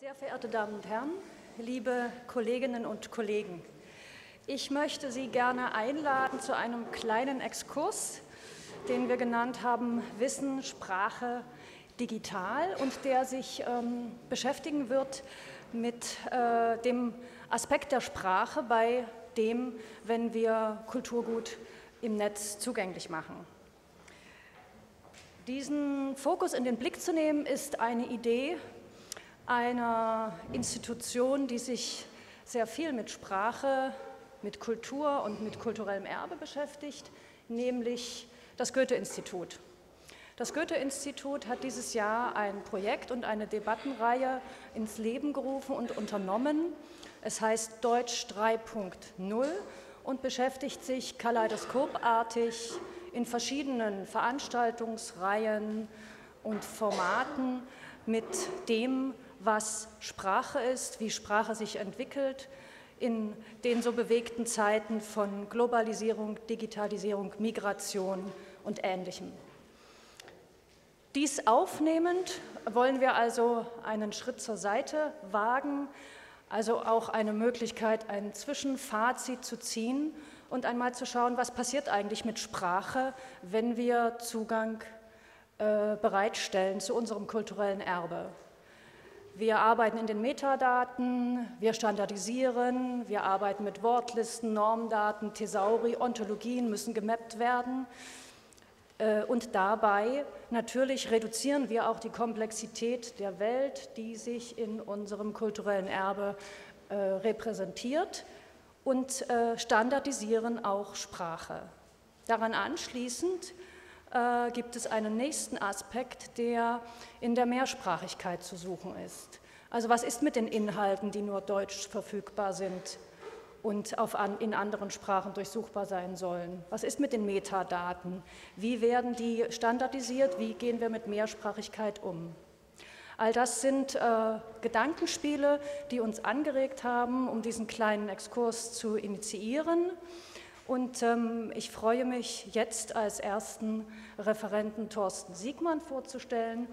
Sehr verehrte Damen und Herren, liebe Kolleginnen und Kollegen, ich möchte Sie gerne einladen zu einem kleinen Exkurs, den wir genannt haben Wissen, Sprache, Digital und der sich ähm, beschäftigen wird mit äh, dem Aspekt der Sprache bei dem, wenn wir Kulturgut im Netz zugänglich machen. Diesen Fokus in den Blick zu nehmen, ist eine Idee einer Institution, die sich sehr viel mit Sprache, mit Kultur und mit kulturellem Erbe beschäftigt, nämlich das Goethe-Institut. Das Goethe-Institut hat dieses Jahr ein Projekt und eine Debattenreihe ins Leben gerufen und unternommen. Es heißt Deutsch 3.0 und beschäftigt sich kaleidoskopartig in verschiedenen Veranstaltungsreihen und Formaten mit dem, was Sprache ist, wie Sprache sich entwickelt in den so bewegten Zeiten von Globalisierung, Digitalisierung, Migration und Ähnlichem. Dies aufnehmend wollen wir also einen Schritt zur Seite wagen, also auch eine Möglichkeit, ein Zwischenfazit zu ziehen und einmal zu schauen, was passiert eigentlich mit Sprache, wenn wir Zugang äh, bereitstellen zu unserem kulturellen Erbe. Wir arbeiten in den Metadaten, wir standardisieren, wir arbeiten mit Wortlisten, Normdaten, Thesauri, Ontologien müssen gemappt werden. Äh, und dabei natürlich reduzieren wir auch die Komplexität der Welt, die sich in unserem kulturellen Erbe äh, repräsentiert und äh, standardisieren auch Sprache. Daran anschließend gibt es einen nächsten Aspekt, der in der Mehrsprachigkeit zu suchen ist. Also was ist mit den Inhalten, die nur deutsch verfügbar sind? und auf an, in anderen Sprachen durchsuchbar sein sollen. Was ist mit den Metadaten? Wie werden die standardisiert? Wie gehen wir mit Mehrsprachigkeit um? All das sind äh, Gedankenspiele, die uns angeregt haben, um diesen kleinen Exkurs zu initiieren. Und ähm, ich freue mich jetzt als ersten Referenten Thorsten Siegmann vorzustellen.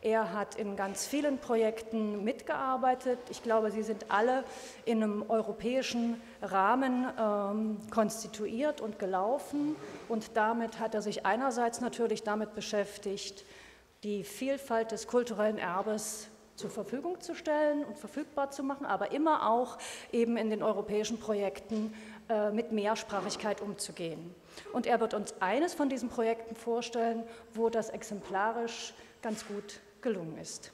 Er hat in ganz vielen Projekten mitgearbeitet. Ich glaube, sie sind alle in einem europäischen Rahmen ähm, konstituiert und gelaufen. Und damit hat er sich einerseits natürlich damit beschäftigt, die Vielfalt des kulturellen Erbes zur Verfügung zu stellen und verfügbar zu machen, aber immer auch eben in den europäischen Projekten äh, mit Mehrsprachigkeit umzugehen. Und er wird uns eines von diesen Projekten vorstellen, wo das exemplarisch ganz gut gelungen ist.